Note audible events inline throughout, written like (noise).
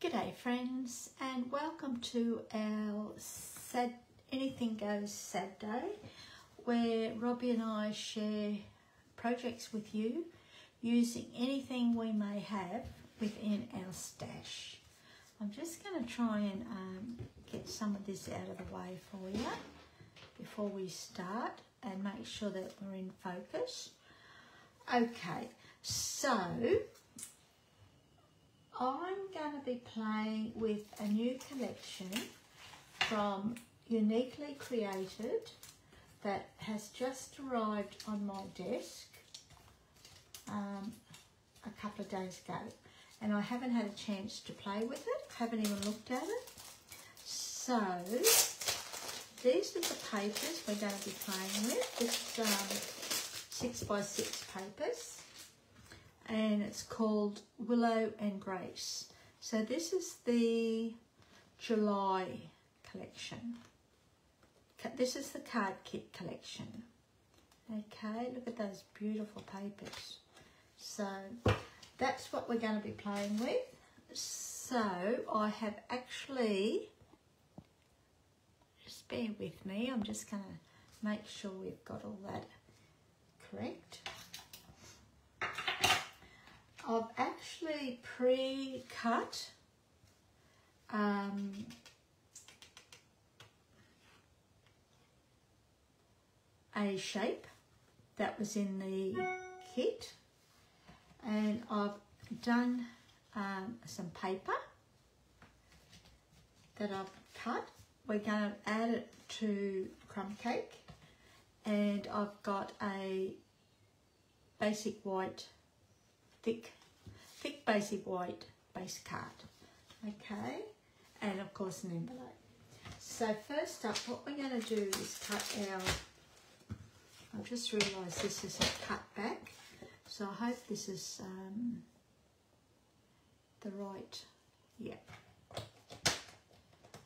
G'day friends and welcome to our sad Anything Goes Saturday where Robbie and I share projects with you using anything we may have within our stash. I'm just going to try and um, get some of this out of the way for you before we start and make sure that we're in focus. Okay, so I'm going to be playing with a new collection from Uniquely Creative that has just arrived on my desk um, a couple of days ago and I haven't had a chance to play with it, haven't even looked at it. So these are the papers we're going to be playing with. It's um, six by six papers and it's called Willow and Grace. So this is the July collection. This is the card kit collection. Okay, look at those beautiful papers. So that's what we're going to be playing with. So I have actually, just bear with me, I'm just going to make sure we've got all that correct. I've actually pre-cut um, a shape that was in the kit and I've done um, some paper that I've cut. We're going to add it to crumb cake and I've got a basic white thick thick basic white base card. Okay? And of course an envelope so first up what we're going to do is cut our I've just realised this is a cut back so I hope this is um, the right yeah.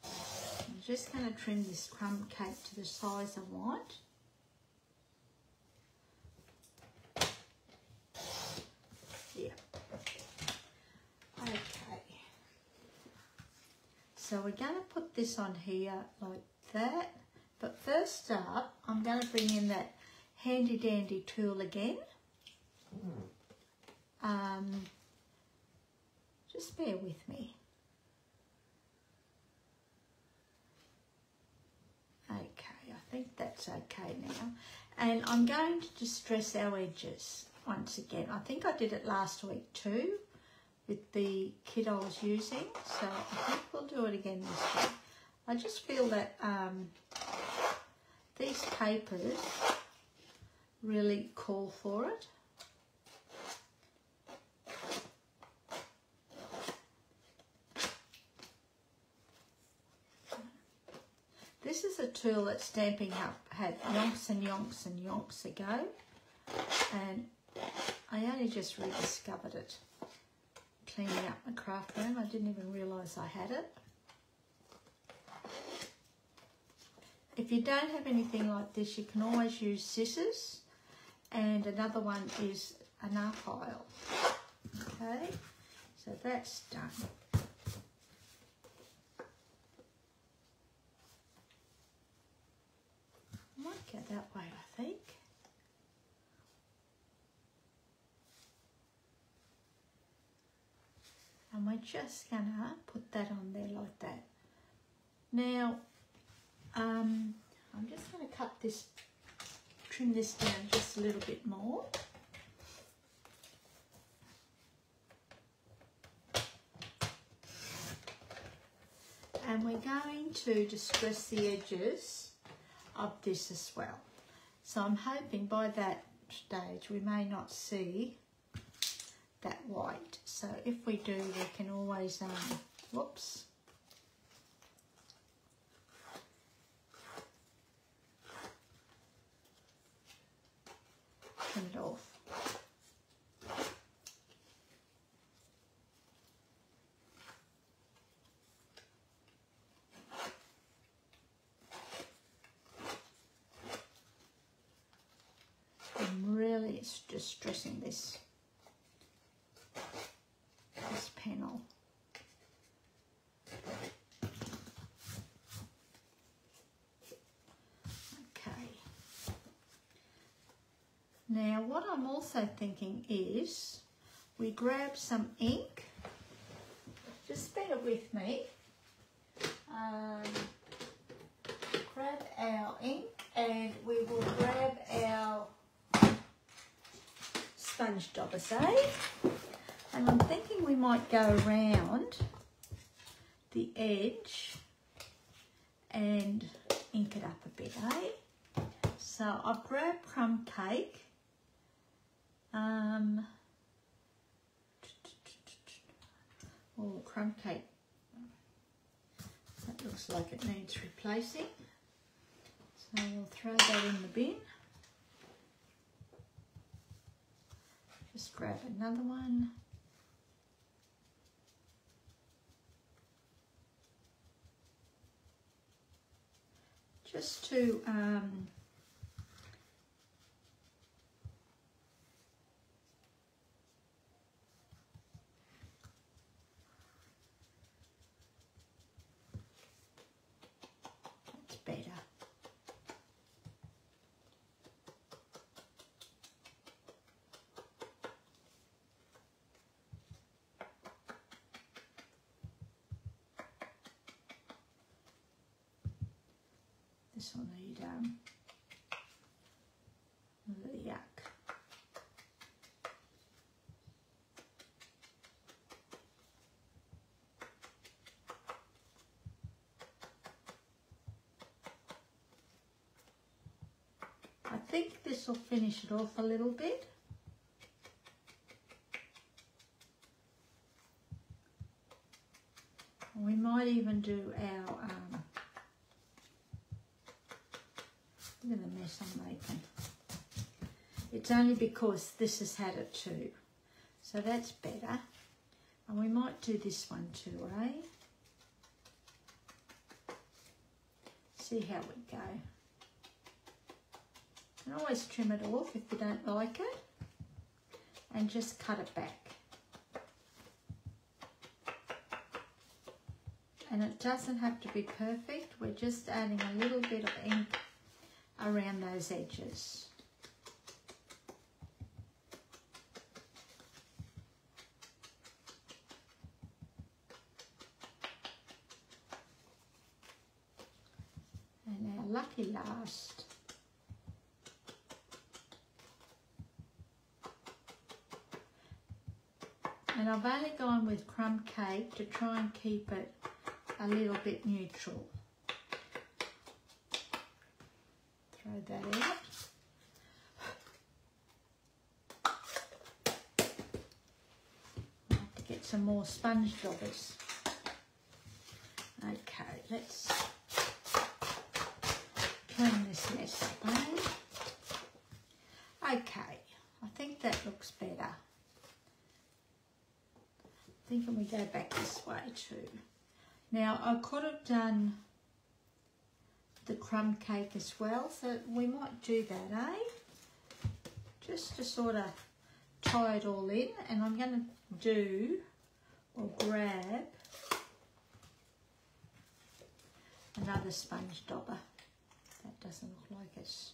I'm just going to trim this crumb cake to the size I want So we're going to put this on here like that. But first up, I'm going to bring in that handy dandy tool again. Um, just bear with me. Okay, I think that's okay now. And I'm going to distress our edges once again. I think I did it last week too with the kit I was using. So I think we'll do it again this week. I just feel that um, these papers really call for it. This is a tool that Stampin' Up had yonks and yonks and yonks ago and I only just rediscovered it cleaning up my craft room. I didn't even realise I had it. If you don't have anything like this, you can always use scissors. And another one is an art file. Okay, so that's done. might get that way, I think. And we're just gonna put that on there like that. Now um, I'm just gonna cut this trim this down just a little bit more. And we're going to distress the edges of this as well. So I'm hoping by that stage we may not see that white. So if we do, we can always, um, whoops, trim it off. I'm really just stressing this panel. what I'm also thinking is we grab some ink. Just bear with me. Um, grab our ink and we will grab our sponge dauber eh? And I'm thinking we might go around the edge and ink it up a bit, eh? So I've grabbed crumb cake. Um, oh, crumb cake. That looks like it needs replacing. So we'll throw that in the bin. Just grab another one. Just to um, this will need um, the yak. I think this will finish it off a little bit. We might even do our um, Look at the mess I'm making. It's only because this has had it too. So that's better. And we might do this one too, eh? See how we go. And always trim it off if you don't like it. And just cut it back. And it doesn't have to be perfect. We're just adding a little bit of ink around those edges. And last and I've only gone with crumb cake to try and keep it a little bit neutral. Throw that out. Have to get some more sponge daubers. Okay, let's this mess? Okay, I think that looks better. I think we go back this way too. Now I could have done the crumb cake as well. So we might do that, eh? Just to sort of tie it all in. And I'm going to do or grab another sponge dauber. That doesn't look like it.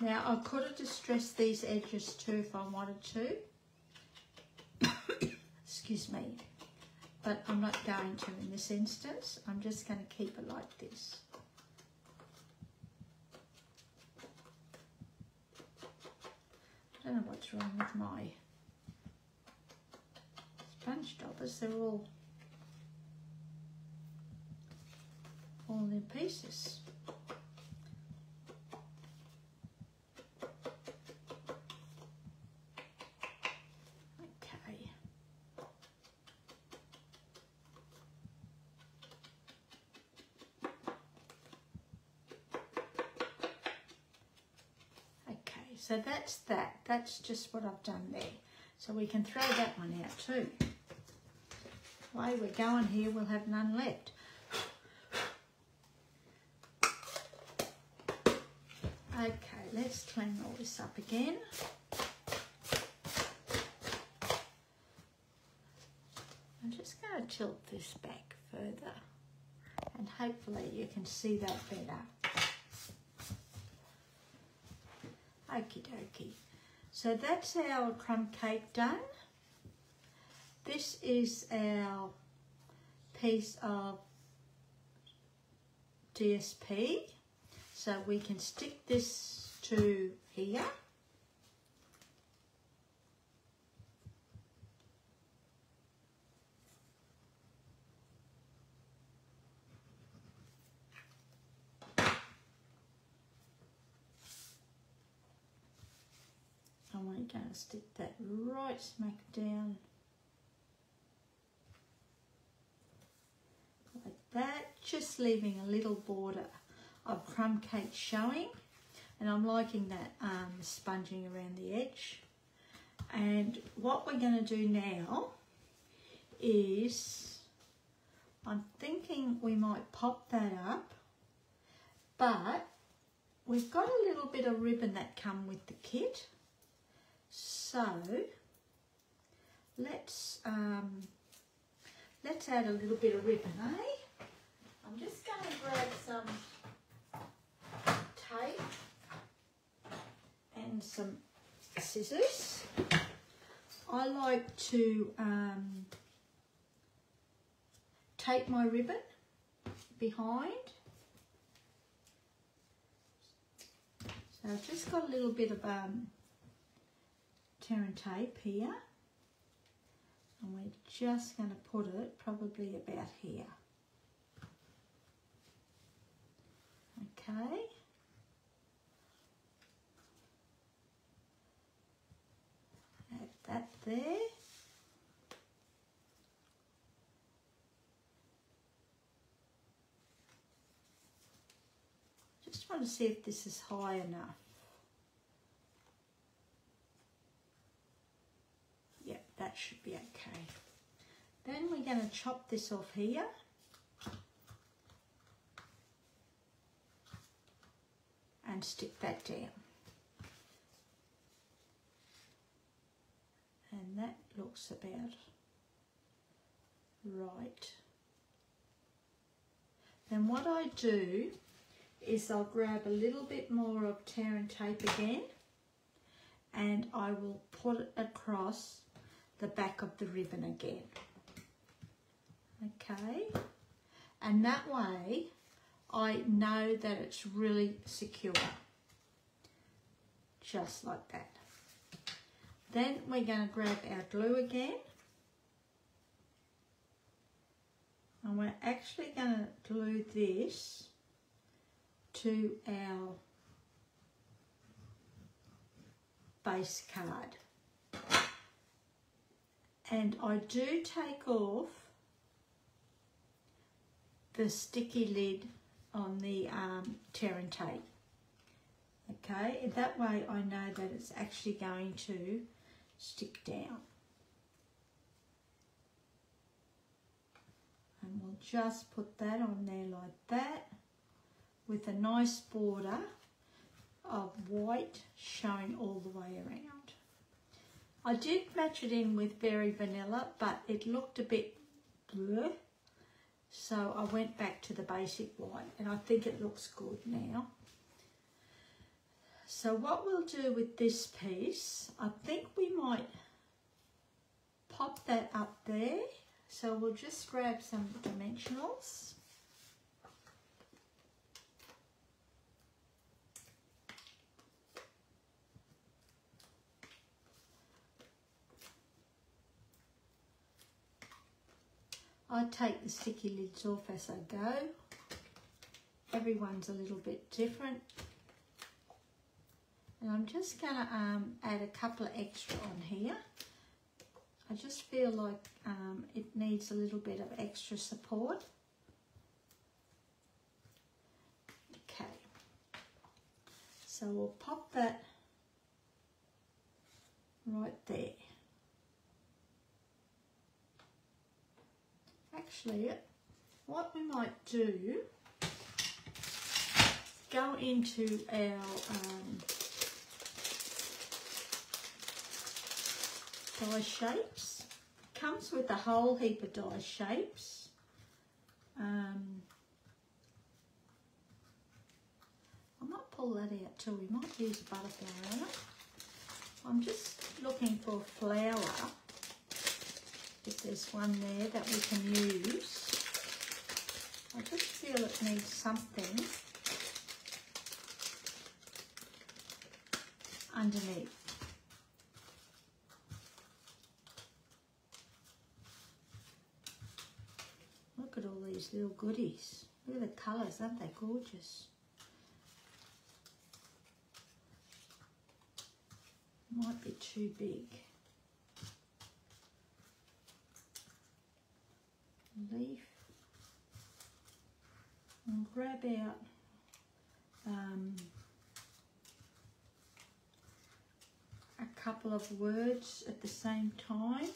Now I could have distressed these edges too if I wanted to (coughs) excuse me, but I'm not going to in this instance. I'm just going to keep it like this. I don't know what's wrong with my sponge daubers. They're all in pieces. Okay, so that's that. That's just what I've done there. So we can throw that one out too. Way we're going here, we'll have none left. Okay, let's clean all this up again. I'm just going to tilt this back further and hopefully you can see that better. Okie dokie. So that's our crumb cake done. This is our piece of DSP. So we can stick this to here. And we're going to stick that right smack down like that, just leaving a little border of crumb cake showing. And I'm liking that um, sponging around the edge. And what we're going to do now is, I'm thinking we might pop that up, but we've got a little bit of ribbon that come with the kit. So let's um, let's add a little bit of ribbon, eh? I'm just going to grab some tape some scissors. I like to um, tape my ribbon behind. So I've just got a little bit of um, tear and tape here and we're just going to put it probably about here okay add that there just want to see if this is high enough Yep, that should be okay. Then we're going to chop this off here. And stick that down. And that looks about right. Then what I do is I'll grab a little bit more of tear and tape again and I will put it across the back of the ribbon again. Okay, and that way I know that it's really secure, just like that. Then we're going to grab our glue again. And we're actually going to glue this to our base card and I do take off the sticky lid on the um, tear and tape. Okay, that way I know that it's actually going to stick down. And we'll just put that on there like that with a nice border of white showing all the way around. I did match it in with Very Vanilla, but it looked a bit blue. So I went back to the basic white, and I think it looks good now. So what we'll do with this piece, I think we might pop that up there. So we'll just grab some dimensionals. I take the sticky lids off as I go. Everyone's a little bit different. And I'm just going to um, add a couple of extra on here. I just feel like um, it needs a little bit of extra support. Okay. So we'll pop that right there. actually what we might do go into our um, die shapes. Comes with a whole heap of die shapes. Um, I might pull that out too. We might use a butterfly on it. I'm just looking for a flower. If there's one there that we can use. I just feel it needs something underneath. These little goodies. Look at the colours, aren't they gorgeous? Might be too big. Leaf. Grab out um, a couple of words at the same time.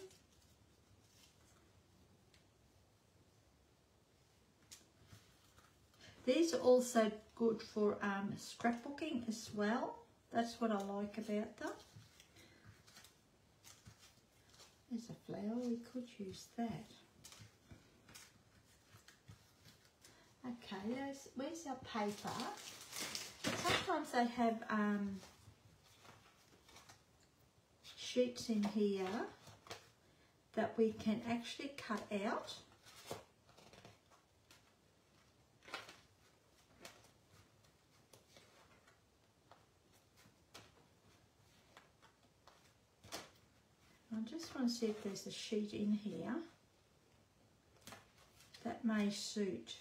These are also good for um, scrapbooking as well. That's what I like about them. There's a flower, we could use that. Okay, where's our paper? Sometimes they have um, sheets in here that we can actually cut out. I just want to see if there's a sheet in here that may suit.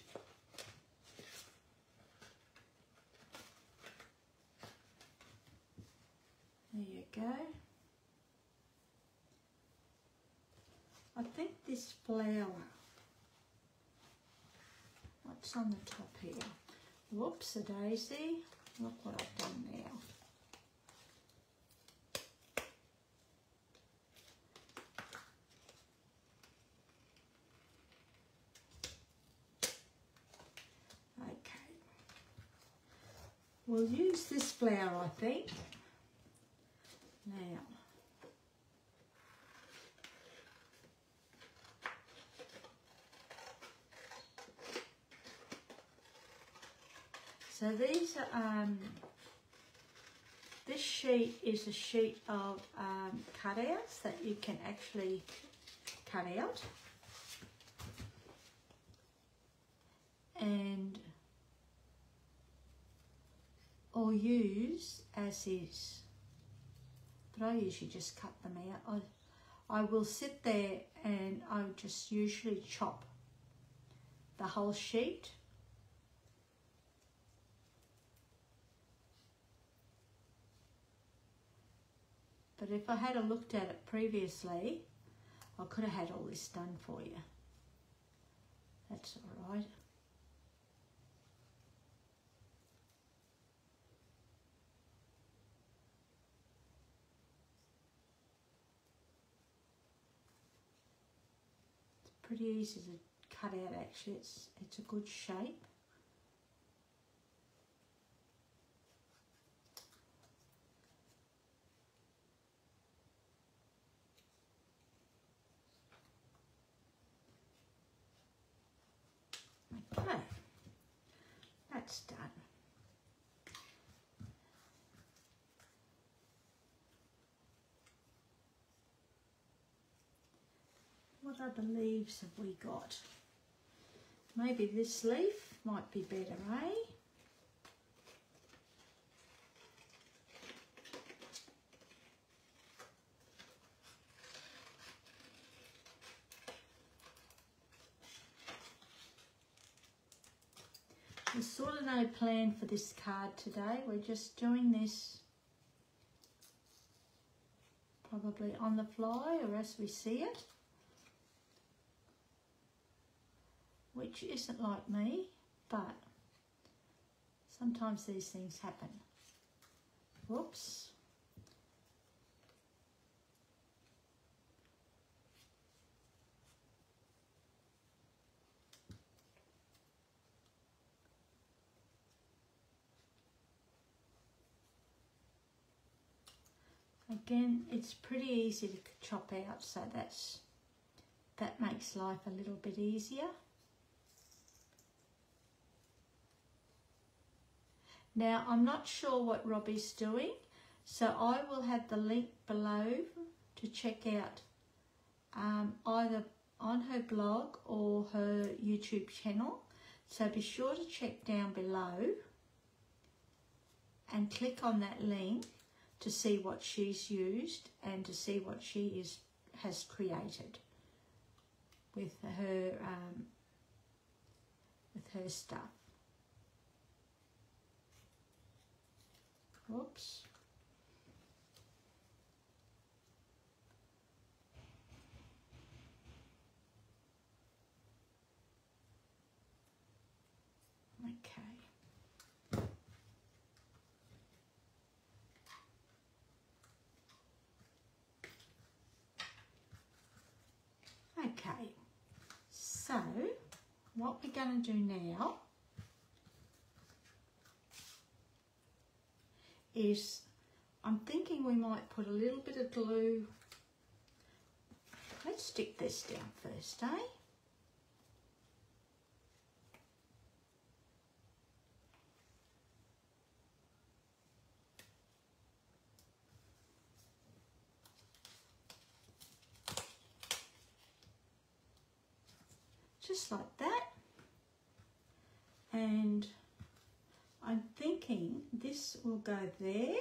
There you go. I think this flower, what's on the top here? Whoops, a daisy. Look what I've done now. Okay. We'll use this flower, I think. Now, so these are, um, this sheet is a sheet of um, cutouts that you can actually cut out. And or use as is but I usually just cut them out. I, I will sit there and I just usually chop the whole sheet. But if I had a looked at it previously, I could have had all this done for you. That's all right. Pretty easy to cut out actually, it's, it's a good shape. Okay, that's done. What other leaves have we got? Maybe this leaf might be better, eh? There's sort of no plan for this card today. We're just doing this probably on the fly or as we see it. Which isn't like me, but sometimes these things happen. Whoops. Again, it's pretty easy to chop out, so that's that makes life a little bit easier. Now, I'm not sure what Robbie's doing, so I will have the link below to check out um, either on her blog or her YouTube channel. So be sure to check down below and click on that link to see what she's used and to see what she is has created with her um, with her stuff. Whoops. Okay. Okay, so what we're going to do now is I'm thinking we might put a little bit of glue. Let's stick this down first, eh? just like that and this will go there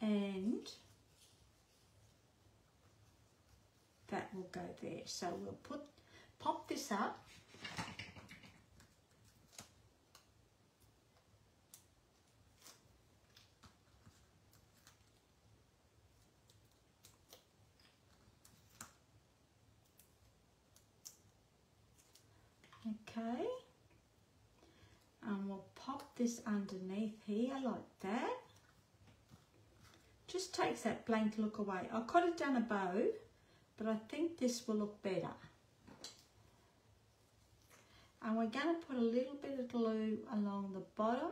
and that will go there. So we'll put pop this up okay and we'll underneath here like that. Just takes that blank look away. I could have done a bow but I think this will look better. And we're going to put a little bit of glue along the bottom.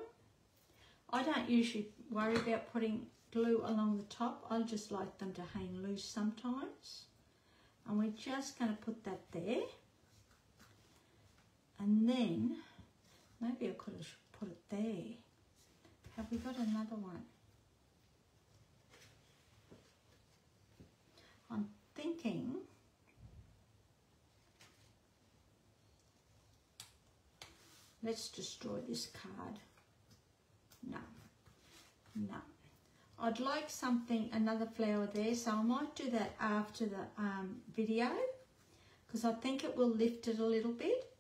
I don't usually worry about putting glue along the top. I just like them to hang loose sometimes. And we're just going to put that there. And then, maybe I could have put it there. Have we got another one? I'm thinking let's destroy this card. No, no. I'd like something, another flower there, so I might do that after the um, video because I think it will lift it a little bit.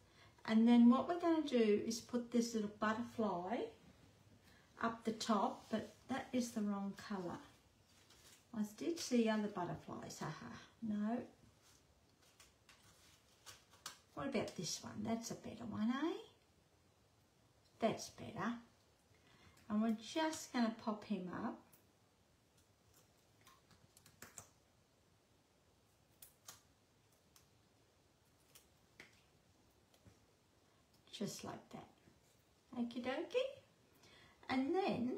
And then what we're going to do is put this little butterfly up the top, but that is the wrong colour. I did see other butterflies, haha. No. What about this one? That's a better one, eh? That's better. And we're just going to pop him up. Just like that. Okie dokie. And then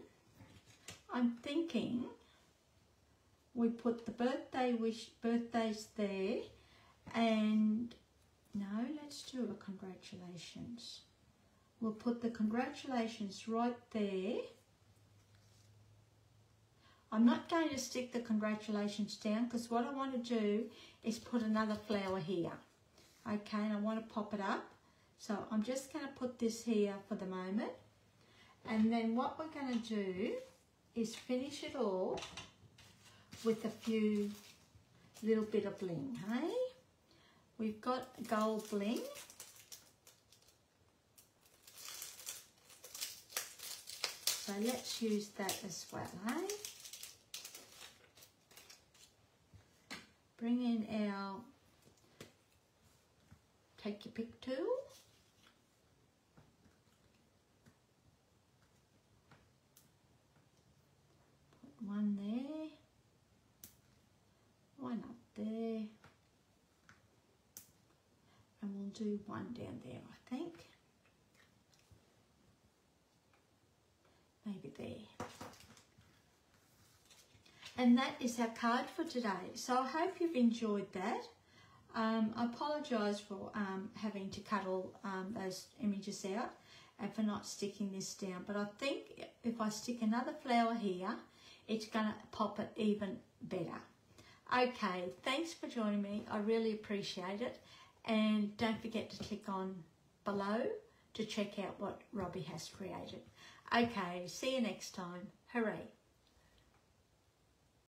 I'm thinking we put the birthday wish birthdays there and no, let's do a congratulations. We'll put the congratulations right there. I'm not going to stick the congratulations down because what I want to do is put another flower here. Okay, and I want to pop it up. So I'm just going to put this here for the moment. And then what we're going to do is finish it all with a few little bit of bling, hey? We've got gold bling. So let's use that as well, hey? Bring in our take your pick tool one there, one up there, and we'll do one down there, I think. Maybe there. And that is our card for today. So I hope you've enjoyed that. Um, I apologise for um, having to cut all um, those images out. and for not sticking this down. But I think if I stick another flower here, it's to pop it even better. Okay, thanks for joining me. I really appreciate it. And don't forget to click on below to check out what Robbie has created. Okay, see you next time. Hooray.